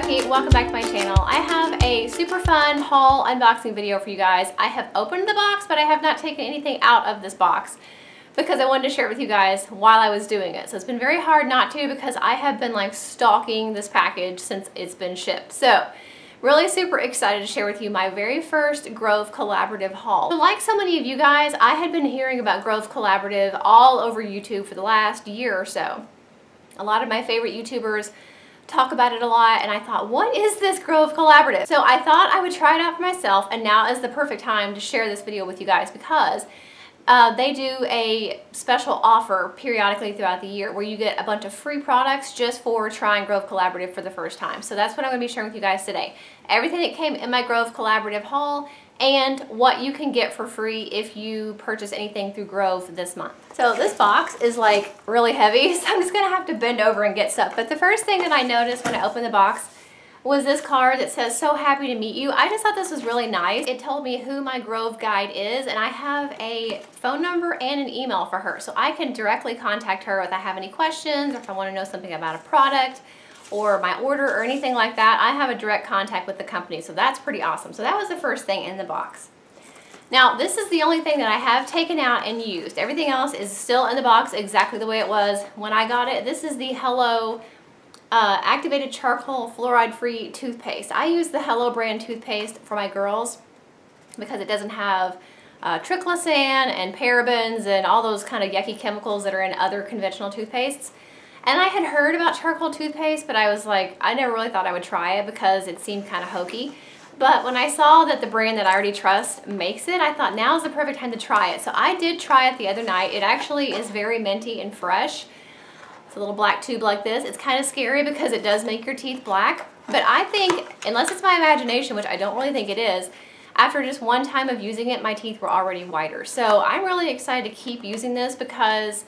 Becky, welcome back to my channel. I have a super fun haul unboxing video for you guys. I have opened the box, but I have not taken anything out of this box because I wanted to share it with you guys while I was doing it. So it's been very hard not to because I have been like stalking this package since it's been shipped. So really super excited to share with you my very first Grove Collaborative haul. Like so many of you guys, I had been hearing about Grove Collaborative all over YouTube for the last year or so. A lot of my favorite YouTubers talk about it a lot and I thought, what is this Grove Collaborative? So I thought I would try it out for myself and now is the perfect time to share this video with you guys because uh, they do a special offer periodically throughout the year where you get a bunch of free products just for trying Grove Collaborative for the first time. So that's what I'm going to be sharing with you guys today. Everything that came in my Grove Collaborative haul and what you can get for free if you purchase anything through Grove this month. So this box is like really heavy, so I'm just gonna have to bend over and get stuff. But the first thing that I noticed when I opened the box was this card that says, so happy to meet you. I just thought this was really nice. It told me who my Grove guide is, and I have a phone number and an email for her. So I can directly contact her if I have any questions or if I wanna know something about a product or my order or anything like that, I have a direct contact with the company. So that's pretty awesome. So that was the first thing in the box. Now, this is the only thing that I have taken out and used. Everything else is still in the box exactly the way it was when I got it. This is the Hello uh, Activated Charcoal Fluoride-Free Toothpaste. I use the Hello brand toothpaste for my girls because it doesn't have uh, triclosan and parabens and all those kind of yucky chemicals that are in other conventional toothpastes. And I had heard about charcoal toothpaste, but I was like, I never really thought I would try it because it seemed kind of hokey. But when I saw that the brand that I already trust makes it, I thought now is the perfect time to try it. So I did try it the other night. It actually is very minty and fresh. It's a little black tube like this. It's kind of scary because it does make your teeth black. But I think, unless it's my imagination, which I don't really think it is, after just one time of using it, my teeth were already whiter. So I'm really excited to keep using this because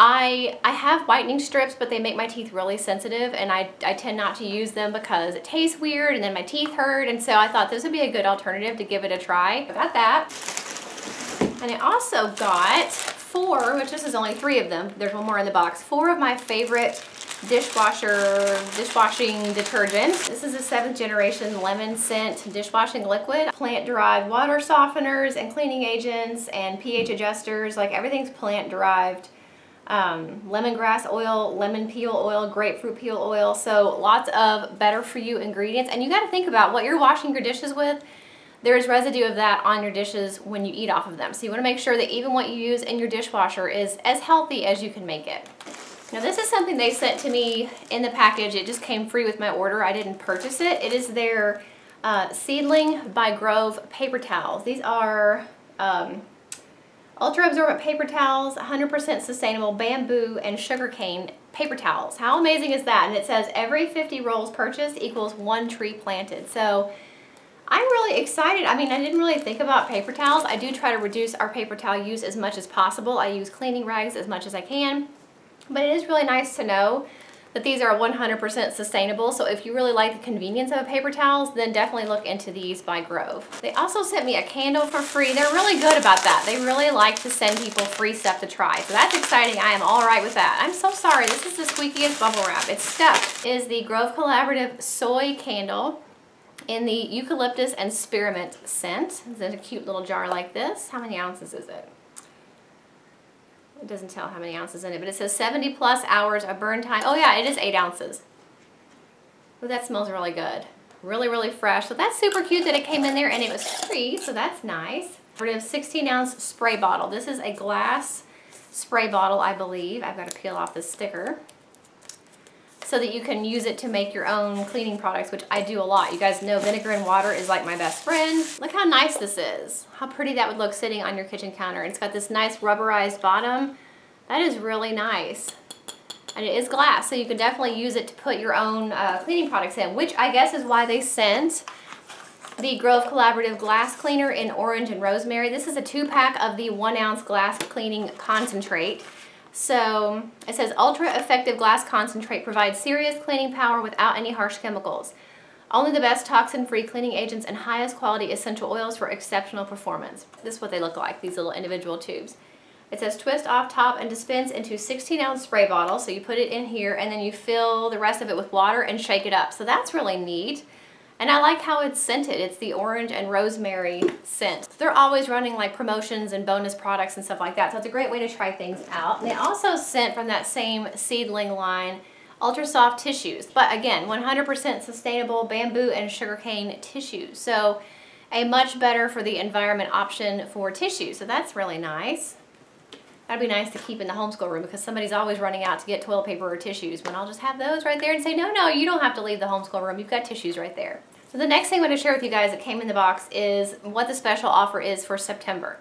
I, I have whitening strips, but they make my teeth really sensitive and I, I tend not to use them because it tastes weird and then my teeth hurt. And so I thought this would be a good alternative to give it a try. I got that. And I also got four, which this is only three of them. There's one more in the box. Four of my favorite dishwasher, dishwashing detergents. This is a seventh generation lemon scent dishwashing liquid. Plant-derived water softeners and cleaning agents and pH adjusters, like everything's plant-derived um, lemongrass oil, lemon peel oil, grapefruit peel oil. So lots of better for you ingredients. And you got to think about what you're washing your dishes with. There's residue of that on your dishes when you eat off of them. So you want to make sure that even what you use in your dishwasher is as healthy as you can make it. Now this is something they sent to me in the package. It just came free with my order. I didn't purchase it. It is their uh, Seedling by Grove paper towels. These are um, Ultra absorbent paper towels, 100% sustainable bamboo and sugarcane paper towels. How amazing is that? And it says every 50 rolls purchased equals one tree planted. So I'm really excited. I mean, I didn't really think about paper towels. I do try to reduce our paper towel use as much as possible. I use cleaning rags as much as I can. But it is really nice to know that these are 100% sustainable. So if you really like the convenience of paper towels, then definitely look into these by Grove. They also sent me a candle for free. They're really good about that. They really like to send people free stuff to try. So that's exciting. I am all right with that. I'm so sorry. This is the squeakiest bubble wrap. It's stuck. Is the Grove Collaborative Soy Candle in the Eucalyptus and Spearmint scent. It's in a cute little jar like this. How many ounces is it? It doesn't tell how many ounces in it, but it says 70 plus hours of burn time. Oh yeah, it is eight ounces. Oh, that smells really good. Really, really fresh. So that's super cute that it came in there and it was free, so that's nice. We have 16 ounce spray bottle. This is a glass spray bottle, I believe. I've got to peel off the sticker so that you can use it to make your own cleaning products, which I do a lot. You guys know vinegar and water is like my best friend. Look how nice this is. How pretty that would look sitting on your kitchen counter. It's got this nice rubberized bottom. That is really nice. And it is glass, so you can definitely use it to put your own uh, cleaning products in, which I guess is why they sent the Grove Collaborative Glass Cleaner in Orange and Rosemary. This is a two pack of the one ounce glass cleaning concentrate. So it says ultra effective glass concentrate provides serious cleaning power without any harsh chemicals. Only the best toxin-free cleaning agents and highest quality essential oils for exceptional performance. This is what they look like, these little individual tubes. It says twist off top and dispense into 16 ounce spray bottle. So you put it in here and then you fill the rest of it with water and shake it up. So that's really neat. And I like how it's scented. It's the orange and rosemary scent. They're always running like promotions and bonus products and stuff like that. So it's a great way to try things out. And they also sent from that same seedling line ultra soft tissues. But again, 100% sustainable bamboo and sugarcane tissues. So a much better for the environment option for tissue. So that's really nice. That'd be nice to keep in the homeschool room because somebody's always running out to get toilet paper or tissues when I'll just have those right there and say, no, no, you don't have to leave the homeschool room. You've got tissues right there. So the next thing I'm going to share with you guys that came in the box is what the special offer is for September.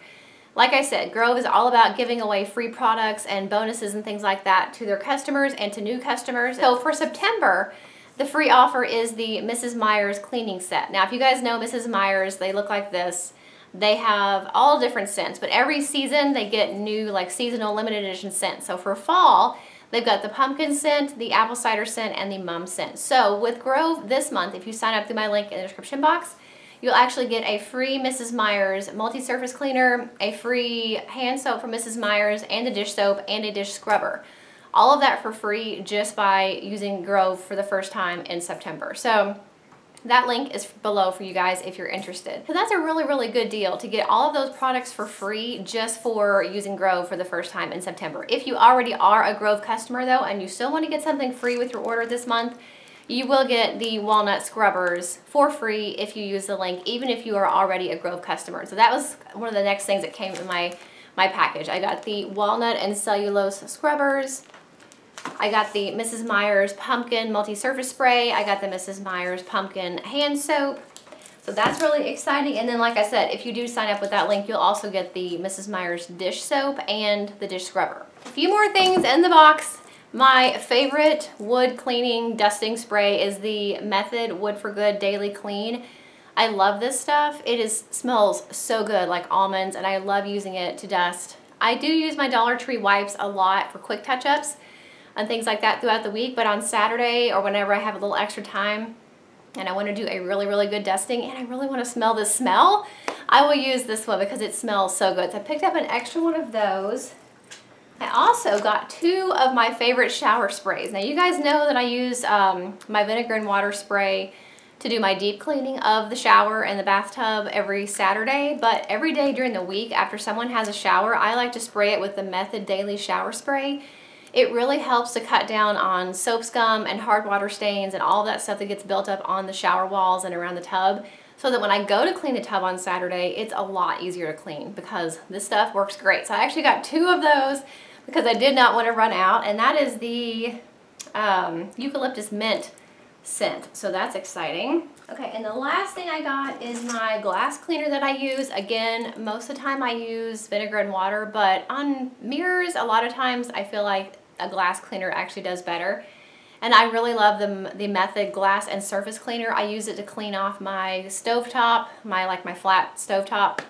Like I said, Grove is all about giving away free products and bonuses and things like that to their customers and to new customers. So for September, the free offer is the Mrs. Meyer's cleaning set. Now, if you guys know Mrs. Meyer's, they look like this. They have all different scents, but every season they get new like seasonal limited edition scents. So for fall, they've got the pumpkin scent, the apple cider scent, and the mum scent. So with Grove this month, if you sign up through my link in the description box, you'll actually get a free Mrs. Meyer's multi-surface cleaner, a free hand soap from Mrs. Meyer's, and a dish soap, and a dish scrubber. All of that for free just by using Grove for the first time in September. So that link is below for you guys if you're interested. So that's a really, really good deal to get all of those products for free just for using Grove for the first time in September. If you already are a Grove customer though, and you still want to get something free with your order this month, you will get the walnut scrubbers for free if you use the link, even if you are already a Grove customer. So that was one of the next things that came in my, my package. I got the walnut and cellulose scrubbers. I got the Mrs. Meyer's Pumpkin Multi-Surface Spray. I got the Mrs. Meyer's Pumpkin Hand Soap. So that's really exciting. And then like I said, if you do sign up with that link, you'll also get the Mrs. Meyer's dish soap and the dish scrubber. A few more things in the box. My favorite wood cleaning dusting spray is the Method Wood for Good Daily Clean. I love this stuff. It is smells so good like almonds and I love using it to dust. I do use my Dollar Tree wipes a lot for quick touch-ups and things like that throughout the week. But on Saturday or whenever I have a little extra time and I want to do a really, really good dusting and I really want to smell the smell, I will use this one because it smells so good. So I picked up an extra one of those. I also got two of my favorite shower sprays. Now you guys know that I use um, my vinegar and water spray to do my deep cleaning of the shower and the bathtub every Saturday, but every day during the week after someone has a shower, I like to spray it with the Method Daily Shower Spray. It really helps to cut down on soap scum and hard water stains and all that stuff that gets built up on the shower walls and around the tub so that when I go to clean the tub on Saturday, it's a lot easier to clean because this stuff works great. So I actually got two of those because I did not want to run out and that is the um, eucalyptus mint scent. So that's exciting. Okay, and the last thing I got is my glass cleaner that I use. Again, most of the time I use vinegar and water, but on mirrors, a lot of times I feel like a glass cleaner actually does better. And I really love the, the Method Glass and Surface Cleaner. I use it to clean off my stovetop, my like my flat stovetop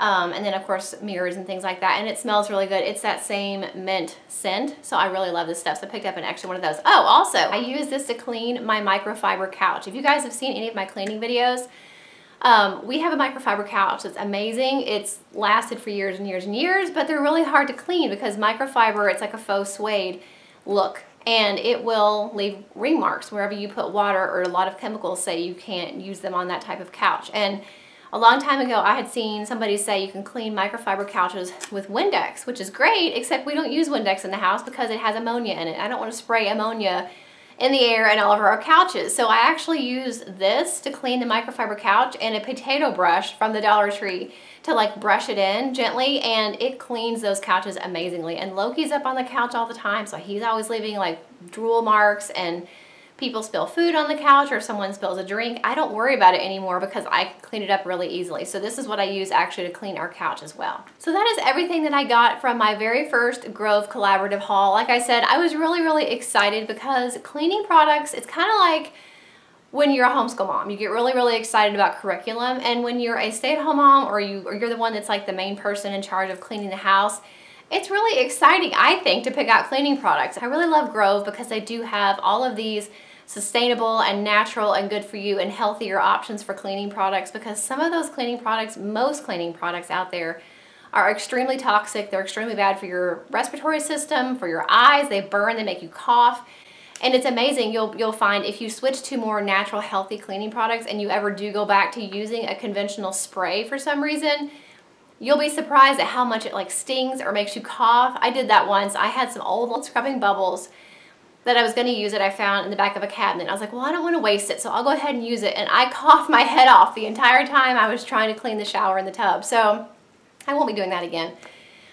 um, and then of course mirrors and things like that. And it smells really good. It's that same mint scent. So I really love this stuff. So I picked up an extra one of those. Oh, also I use this to clean my microfiber couch. If you guys have seen any of my cleaning videos, um, we have a microfiber couch It's amazing. It's lasted for years and years and years, but they're really hard to clean because microfiber, it's like a faux suede look and it will leave ring marks wherever you put water or a lot of chemicals say you can't use them on that type of couch. And a long time ago, I had seen somebody say you can clean microfiber couches with Windex, which is great, except we don't use Windex in the house because it has ammonia in it. I don't want to spray ammonia in the air and all over our couches. So I actually use this to clean the microfiber couch and a potato brush from the Dollar Tree to like brush it in gently and it cleans those couches amazingly. And Loki's up on the couch all the time, so he's always leaving like drool marks and people spill food on the couch or someone spills a drink, I don't worry about it anymore because I clean it up really easily. So this is what I use actually to clean our couch as well. So that is everything that I got from my very first Grove collaborative haul. Like I said, I was really, really excited because cleaning products, it's kind of like when you're a homeschool mom. You get really, really excited about curriculum. And when you're a stay-at-home mom or, you, or you're the one that's like the main person in charge of cleaning the house, it's really exciting, I think, to pick out cleaning products. I really love Grove because they do have all of these sustainable and natural and good for you and healthier options for cleaning products because some of those cleaning products, most cleaning products out there, are extremely toxic. They're extremely bad for your respiratory system, for your eyes. They burn, they make you cough. And it's amazing, you'll, you'll find if you switch to more natural, healthy cleaning products and you ever do go back to using a conventional spray for some reason, you'll be surprised at how much it like stings or makes you cough. I did that once. I had some old scrubbing bubbles that I was going to use it I found in the back of a cabinet. I was like, well, I don't want to waste it, so I'll go ahead and use it. And I coughed my head off the entire time I was trying to clean the shower and the tub. So I won't be doing that again.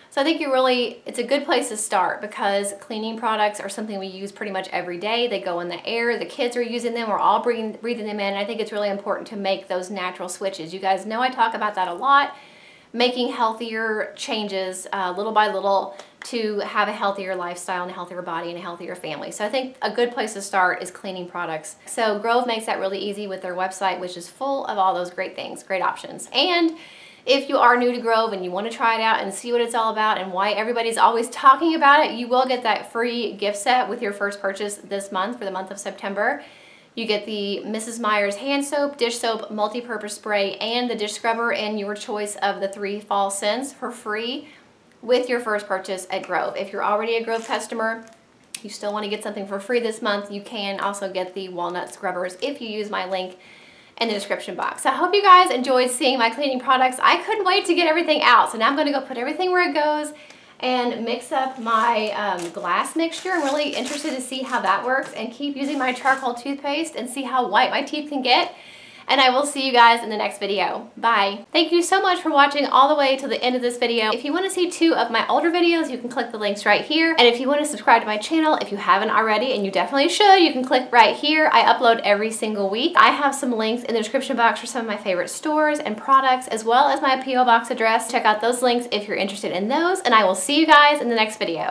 So I think you really, it's a good place to start because cleaning products are something we use pretty much every day. They go in the air, the kids are using them, we're all breathing, breathing them in. And I think it's really important to make those natural switches. You guys know I talk about that a lot, making healthier changes uh, little by little to have a healthier lifestyle and a healthier body and a healthier family. So I think a good place to start is cleaning products. So Grove makes that really easy with their website, which is full of all those great things, great options. And if you are new to Grove and you want to try it out and see what it's all about and why everybody's always talking about it, you will get that free gift set with your first purchase this month for the month of September. You get the Mrs. Meyer's hand soap, dish soap, multi-purpose spray, and the dish scrubber and your choice of the three fall scents for free with your first purchase at Grove. If you're already a Grove customer, you still want to get something for free this month, you can also get the walnut scrubbers if you use my link in the description box. So I hope you guys enjoyed seeing my cleaning products. I couldn't wait to get everything out. So now I'm gonna go put everything where it goes and mix up my um, glass mixture. I'm really interested to see how that works and keep using my charcoal toothpaste and see how white my teeth can get and I will see you guys in the next video. Bye. Thank you so much for watching all the way to the end of this video. If you want to see two of my older videos, you can click the links right here. And if you want to subscribe to my channel, if you haven't already, and you definitely should, you can click right here. I upload every single week. I have some links in the description box for some of my favorite stores and products, as well as my P.O. Box address. Check out those links if you're interested in those, and I will see you guys in the next video.